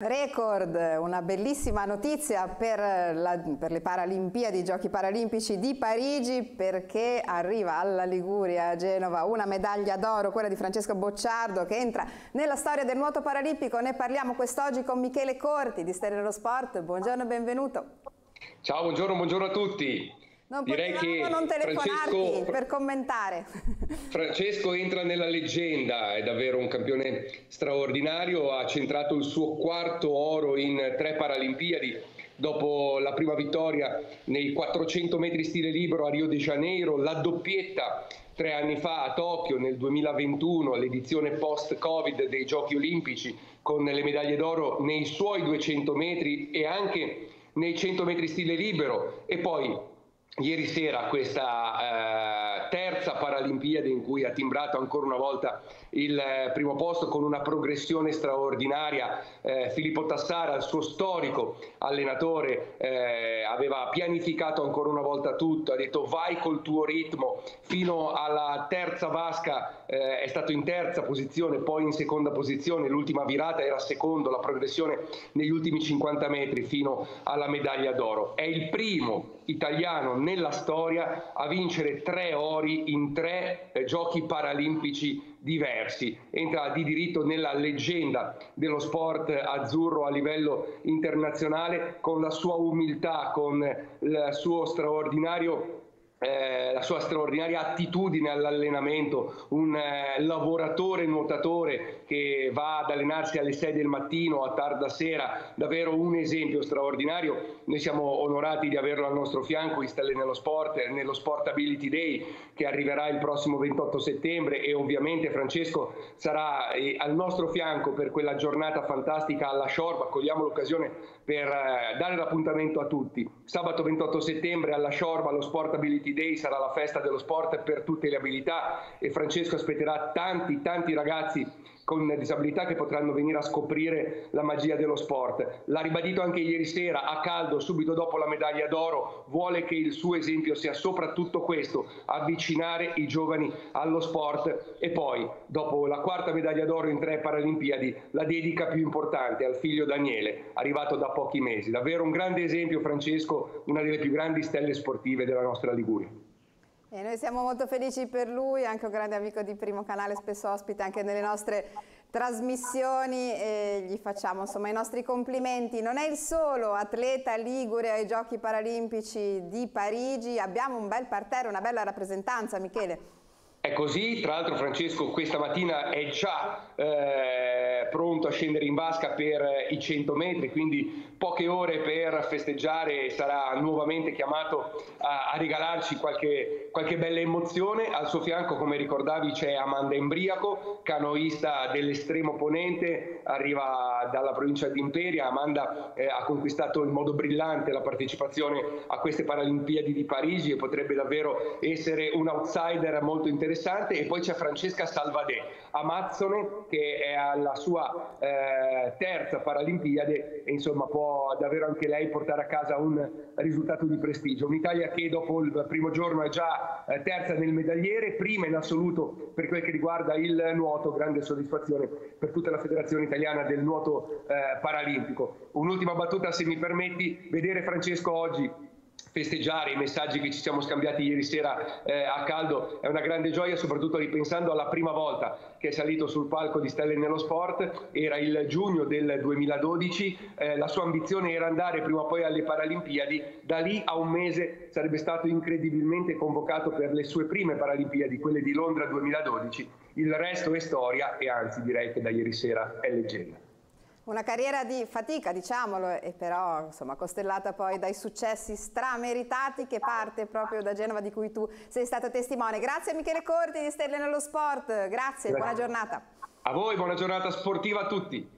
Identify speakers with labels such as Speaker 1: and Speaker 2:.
Speaker 1: Record, una bellissima notizia per, la, per, le Paralimpiadi, i Giochi Paralimpici di Parigi perché arriva alla Liguria, a Genova, una medaglia d'oro, quella di Francesco Bocciardo che entra nella storia del nuoto paralimpico. Ne parliamo quest'oggi con Michele Corti di dello Sport. Buongiorno e benvenuto.
Speaker 2: Ciao, buongiorno, buongiorno a tutti.
Speaker 1: Non Direi che non telefonarti Francesco, per commentare.
Speaker 2: Francesco entra nella leggenda, è davvero un campione straordinario, ha centrato il suo quarto oro in tre Paralimpiadi dopo la prima vittoria nei 400 metri stile libero a Rio de Janeiro, la doppietta tre anni fa a Tokyo nel 2021, l'edizione post-Covid dei Giochi Olimpici con le medaglie d'oro nei suoi 200 metri e anche nei 100 metri stile libero e poi Ieri sera questa eh, terza Paralimpiade in cui ha timbrato ancora una volta il eh, primo posto con una progressione straordinaria. Eh, Filippo Tassara, il suo storico allenatore, eh, aveva pianificato ancora una volta tutto, ha detto vai col tuo ritmo fino alla terza vasca, eh, è stato in terza posizione, poi in seconda posizione, l'ultima virata era secondo, la progressione negli ultimi 50 metri fino alla medaglia d'oro. È il primo italiano nella storia a vincere tre ori in tre eh, giochi paralimpici diversi. Entra di diritto nella leggenda dello sport azzurro a livello internazionale con la sua umiltà, con il suo straordinario eh, la sua straordinaria attitudine all'allenamento, un eh, lavoratore nuotatore che va ad allenarsi alle 6 del mattino a tarda sera, davvero un esempio straordinario. Noi siamo onorati di averlo al nostro fianco in Stelle nello Sport, nello Sport Ability Day che arriverà il prossimo 28 settembre e ovviamente Francesco sarà eh, al nostro fianco per quella giornata fantastica alla Sciorba. Cogliamo l'occasione per eh, dare l'appuntamento a tutti. Sabato 28 settembre alla Sciorba, lo Sport Ability Day sarà la festa dello sport per tutte le abilità e Francesco aspetterà tanti tanti ragazzi con disabilità che potranno venire a scoprire la magia dello sport. L'ha ribadito anche ieri sera a caldo, subito dopo la medaglia d'oro, vuole che il suo esempio sia soprattutto questo, avvicinare i giovani allo sport e poi, dopo la quarta medaglia d'oro in tre Paralimpiadi, la dedica più importante al figlio Daniele, arrivato da pochi mesi. Davvero un grande esempio, Francesco, una delle più grandi stelle sportive della nostra Liguria.
Speaker 1: E noi siamo molto felici per lui, anche un grande amico di Primo Canale, spesso ospite anche nelle nostre trasmissioni e gli facciamo insomma, i nostri complimenti. Non è il solo atleta ligure ai Giochi Paralimpici di Parigi, abbiamo un bel parterre, una bella rappresentanza, Michele.
Speaker 2: È così, tra l'altro Francesco questa mattina è già eh, pronto a scendere in vasca per i 100 metri, quindi poche ore per festeggiare sarà nuovamente chiamato a, a regalarci qualche, qualche, bella emozione. Al suo fianco, come ricordavi, c'è Amanda Embriaco, canoista dell'estremo ponente, arriva dalla provincia di Imperia. Amanda eh, ha conquistato in modo brillante la partecipazione a queste Paralimpiadi di Parigi e potrebbe davvero essere un outsider molto interessante interessante e poi c'è Francesca Salvadè Amazzone che è alla sua eh, terza Paralimpiade e insomma può davvero anche lei portare a casa un risultato di prestigio. Un'Italia che dopo il primo giorno è già eh, terza nel medagliere, prima in assoluto per quel che riguarda il nuoto, grande soddisfazione per tutta la federazione italiana del nuoto eh, paralimpico. Un'ultima battuta se mi permetti, vedere Francesco oggi festeggiare i messaggi che ci siamo scambiati ieri sera eh, a caldo è una grande gioia, soprattutto ripensando alla prima volta che è salito sul palco di Stelle nello Sport, era il giugno del 2012, eh, la sua ambizione era andare prima o poi alle Paralimpiadi, da lì a un mese sarebbe stato incredibilmente convocato per le sue prime Paralimpiadi, quelle di Londra 2012, il resto è storia e anzi direi che da ieri sera è leggenda.
Speaker 1: Una carriera di fatica, diciamolo, e però insomma, costellata poi dai successi strameritati che parte proprio da Genova di cui tu sei stato testimone. Grazie Michele Corti di Stelle nello Sport, grazie, Grazie. buona giornata.
Speaker 2: A voi, buona giornata sportiva a tutti.